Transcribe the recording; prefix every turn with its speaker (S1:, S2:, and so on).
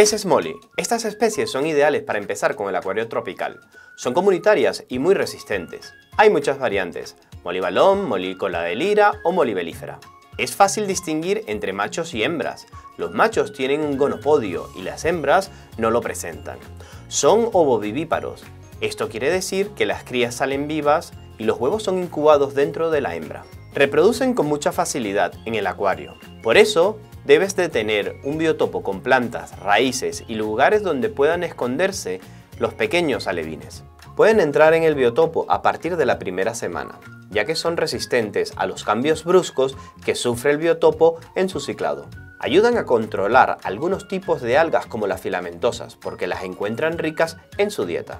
S1: Peces molly. Estas especies son ideales para empezar con el acuario tropical. Son comunitarias y muy resistentes. Hay muchas variantes, molly balón, molly cola de lira o molly belífera. Es fácil distinguir entre machos y hembras. Los machos tienen un gonopodio y las hembras no lo presentan. Son ovovivíparos. Esto quiere decir que las crías salen vivas y los huevos son incubados dentro de la hembra. Reproducen con mucha facilidad en el acuario. Por eso, debes de tener un biotopo con plantas, raíces y lugares donde puedan esconderse los pequeños alevines. Pueden entrar en el biotopo a partir de la primera semana, ya que son resistentes a los cambios bruscos que sufre el biotopo en su ciclado. Ayudan a controlar algunos tipos de algas como las filamentosas, porque las encuentran ricas en su dieta.